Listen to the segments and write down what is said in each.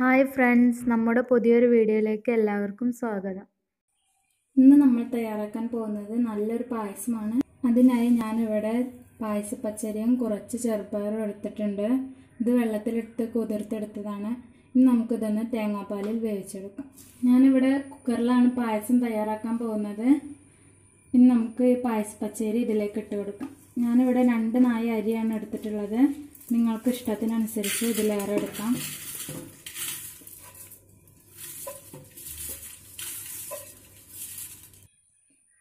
Hi friends നമ്മുടെ പുതിയൊരു വീഡിയോയിലേക്ക് എല്ലാവർക്കും സ്വാഗതം. ഇന്ന് നമ്മൾ തയ്യാറാക്കാൻ പോകുന്നത് നല്ലൊരു പായസമാണ്. അതിനായി ഞാനിവിടെ പായസപ്പച്ചരിയും കുറച്ച് ചെറുപയറും എടുത്തിട്ടുണ്ട്. ഇത് വെള്ളത്തിലിട്ട് കുതിർത്തെടുത്തതാണ്. ഇനി നമുക്കിതൊന്ന് തേങ്ങാപ്പാലിൽ വേവിച്ചെടുക്കാം. ഞാനിവിടെ കുക്കറിലാണ് പായസം തയ്യാറാക്കാൻ പോകുന്നത്. ഇനി നമുക്ക് ഈ പായസപ്പച്ചരി ഇതിലേക്ക് ഇട്ട് കൊടുക്കാം. ഞാനിവിടെ രണ്ട് നായ അരിയാണ് എടുത്തിട്ടുള്ളത്. നിങ്ങൾക്ക് ഇഷ്ടത്തിനനുസരിച്ച് ഇതിലേറെ എടുക്കാം.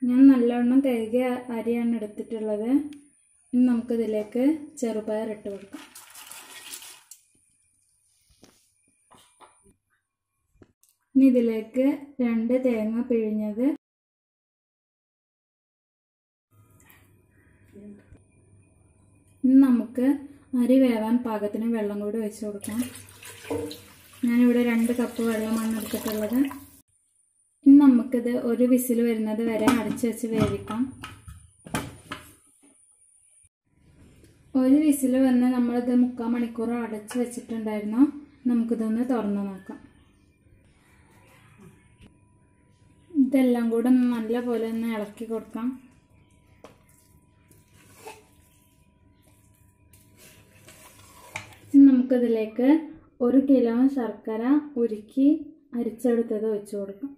ഞാൻ നല്ലവണ്ണം കഴുകിയ അരിയാണ് എടുത്തിട്ടുള്ളത്. ഇനി നമുക്കിതിലേക്ക് ചെറുപയർ ഇട്ട് കൊടുക്കാം. ഇനി ഇതിലേക്ക് രണ്ട് തേങ്ങ പിഴിഞ്ഞത് ഇനി നമുക്ക് അരി വേവാൻ പാകത്തിന് വെള്ളം കൂടി ഒഴിച്ചു കൊടുക്കാം. ഞാനിവിടെ രണ്ട് കപ്പ് വെള്ളമാണ് എടുത്തിട്ടുള്ളത്. നമുക്കിത് ഒരു വിസിൽ വരുന്നത് വരെ അടച്ചു വെച്ച് വേവിക്കാം. ഒരു വിസിൽ വന്ന് നമ്മളിത് മുക്കാൽ മണിക്കൂർ അടച്ചു വെച്ചിട്ടുണ്ടായിരുന്നു. നമുക്കിതൊന്ന് തുറന്നു നോക്കാം. ഇതെല്ലാം കൂടെ ഒന്ന് നല്ലപോലെ ഒന്ന് ഇളക്കി കൊടുക്കാം. നമുക്കിതിലേക്ക് ഒരു കിലോ ശർക്കര ഉരുക്കി അരിച്ചെടുത്തത് ഒഴിച്ചു കൊടുക്കാം.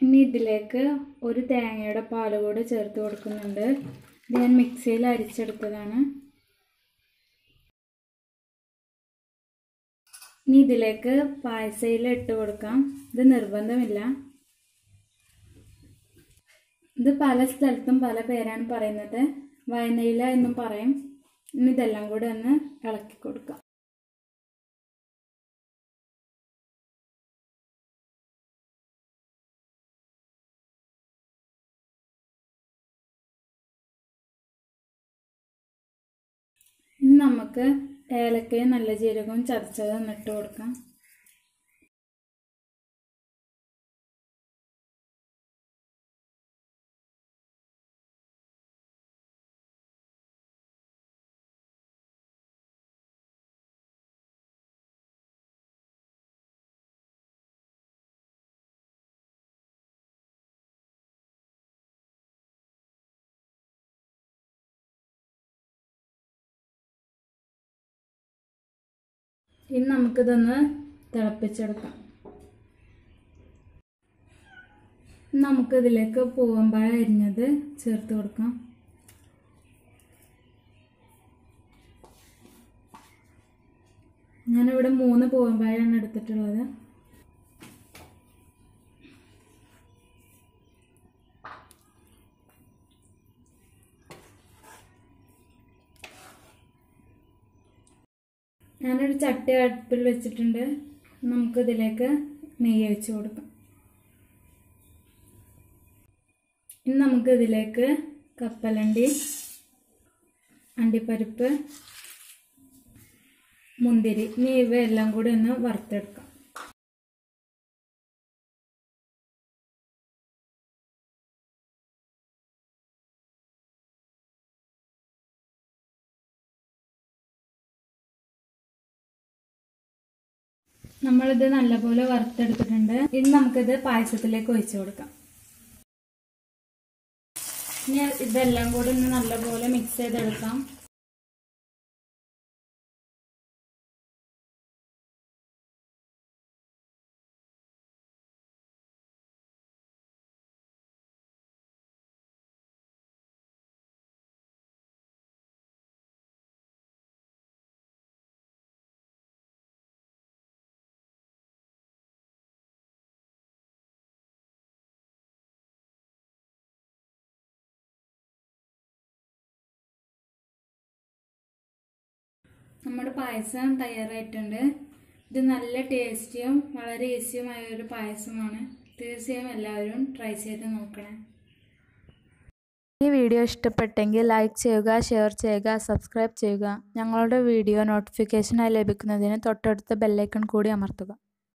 ഇനി ഇതിലേക്ക് ഒരു തേങ്ങയുടെ പാൽ കൂടെ ചേർത്ത് കൊടുക്കുന്നുണ്ട്. ഇത് ഞാൻ മിക്സിയിൽ അരിച്ചെടുത്തതാണ്. ഇനി ഇതിലേക്ക് പായസയിൽ ഇട്ട് കൊടുക്കാം. ഇത് നിർബന്ധമില്ല. ഇത് പല സ്ഥലത്തും പല പേരാണ് പറയുന്നത്. വയനയില എന്നും പറയും. ഇനി ഇതെല്ലാം കൂടി ഒന്ന് ഇളക്കി കൊടുക്കാം. ഇനി നമുക്ക് ഏലക്കയും നല്ല ജീരകവും ചതച്ചത് ഇട്ട് കൊടുക്കാം. ഇനി നമുക്കിതൊന്ന് തിളപ്പിച്ചെടുക്കാം. നമുക്കിതിലേക്ക് പൂവമ്പഴം അരിഞ്ഞത് ചേർത്ത് കൊടുക്കാം. ഞാനിവിടെ മൂന്ന് പൂവമ്പഴമാണ് എടുത്തിട്ടുള്ളത്. ഞാനൊരു ചട്ടി അടുപ്പിൽ വെച്ചിട്ടുണ്ട്. നമുക്കിതിലേക്ക് നെയ്യ് വെച്ച് കൊടുക്കാം. ഇനി നമുക്കിതിലേക്ക് കപ്പലണ്ടി അണ്ടിപ്പരിപ്പ് മുന്തിരി ഇനി ഇവയെല്ലാം കൂടി ഒന്ന് വറുത്തെടുക്കാം. നമ്മളിത് നല്ലപോലെ വറുത്തെടുത്തിട്ടുണ്ട്. ഇനി നമുക്കിത് പായസത്തിലേക്ക് ഒഴിച്ചു കൊടുക്കാം. ഇനി ഇതെല്ലാം കൂടി ഒന്ന് നല്ലപോലെ മിക്സ് ചെയ്തെടുക്കാം. നമ്മുടെ പായസം തയ്യാറായിട്ടുണ്ട്. ഇത് നല്ല ടേസ്റ്റിയും വളരെ ഈസിയുമായ ഒരു പായസമാണ്. തീർച്ചയായും എല്ലാവരും ട്രൈ ചെയ്ത് നോക്കണേ. ഈ വീഡിയോ ഇഷ്ടപ്പെട്ടെങ്കിൽ ലൈക്ക് ചെയ്യുക ഷെയർ ചെയ്യുക സബ്സ്ക്രൈബ് ചെയ്യുക. ഞങ്ങളുടെ വീഡിയോ നോട്ടിഫിക്കേഷനായി ലഭിക്കുന്നതിന് തൊട്ടടുത്ത ബെല്ലൈക്കൺ കൂടി അമർത്തുക.